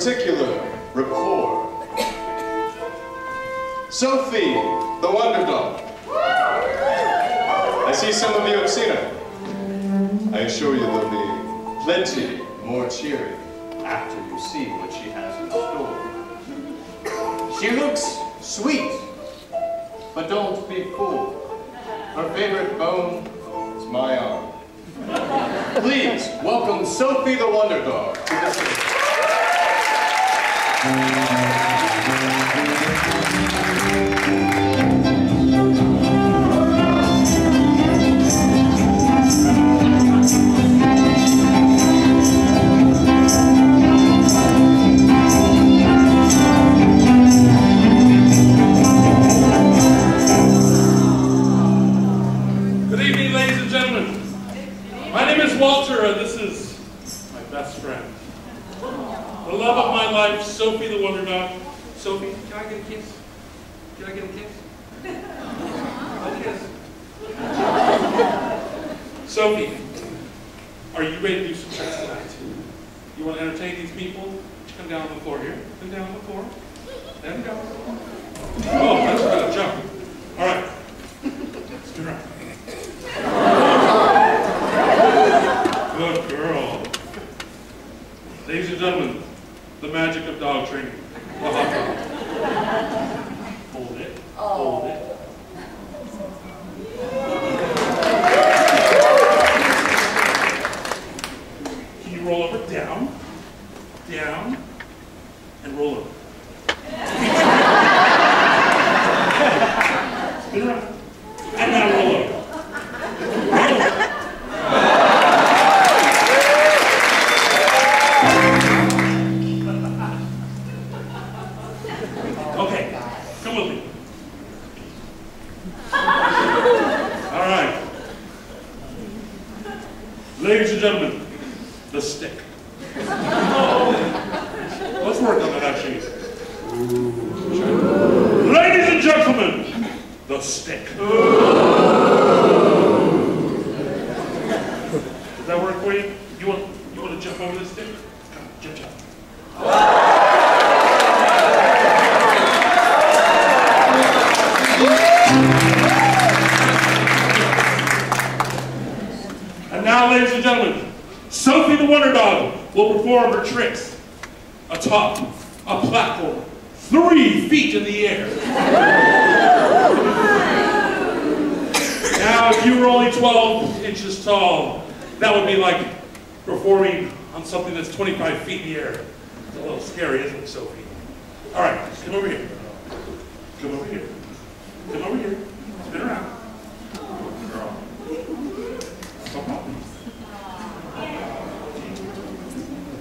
particular rapport. Sophie, the Wonder Dog. I see some of you have seen her. I assure you there'll be plenty more cheering after you see what she has in store. She looks sweet, but don't be fooled. Her favorite bone is my arm. Please welcome Sophie the Wonder Dog to Sophie the Sophie, can I get a kiss? Can I get a kiss? A kiss. Sophie, are you ready to do some tricks tonight? You want to entertain these people? Come down on the floor here. Come down on the floor. There we go. Oh, that's got a jump. All right. Spin around. Good girl. Ladies and gentlemen, the hot dog. Hold it. Hold it. Can you roll over? Down. Down. And roll over. Stick. Does that work for you? You want you want to jump over the stick? Come, jump, jump. And now, ladies and gentlemen, Sophie the Wonder Dog will perform her tricks atop a platform three feet in the air. Now, if you were only 12 inches tall, that would be like performing on something that's 25 feet in the air. It's a little scary, isn't it, Sophie? All right, come over here. Come over here. Come over here. Spin around. Girl.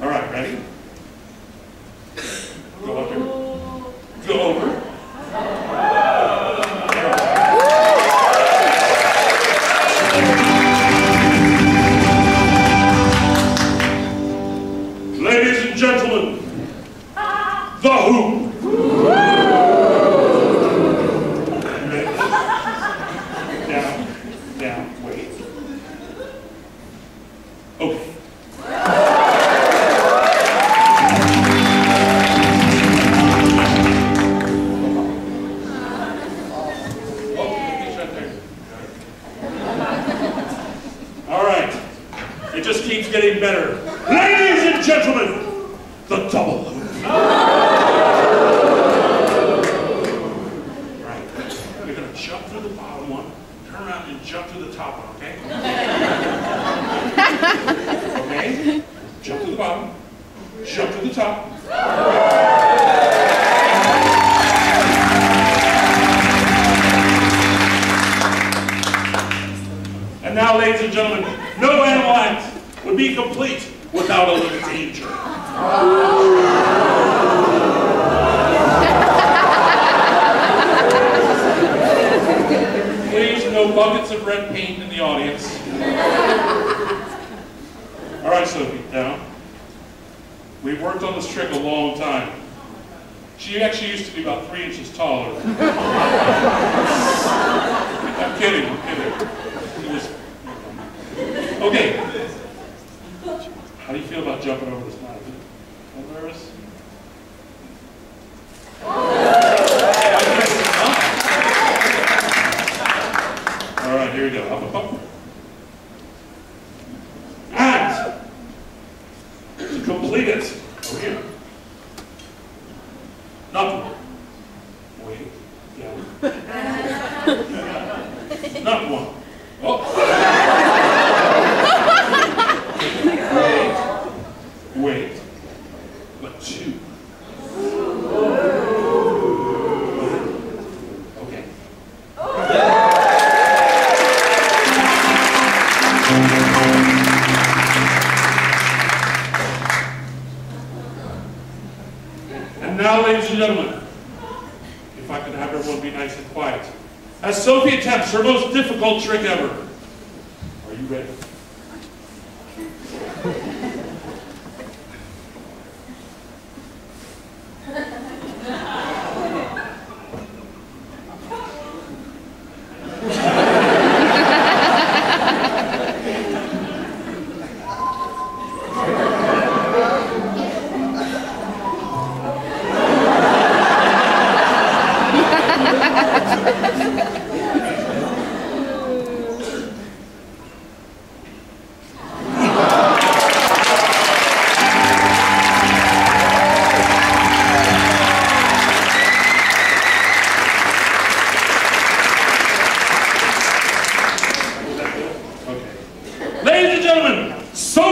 All right, ready? Ladies and gentlemen, the hoop. Jump to the bottom, jump to the top. And now, ladies and gentlemen, no animal act would be complete without a little danger. Please, no buckets of red paint in the audience. All right, Sophie, down. We've worked on this trick a long time. She actually used to be about three inches taller. I'm kidding, I'm kidding. Okay. How do you feel about jumping over this mountain? complete it. Over here. Not now, ladies and gentlemen, if I could have everyone be nice and quiet, as Sophie attempts her most difficult trick ever, are you ready? So